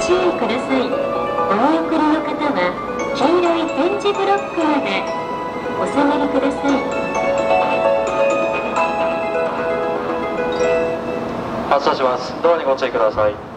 注意ください。お送りの方は黄色い。点字ブロックまでお下がりください。発車します。ドアにご注意ください。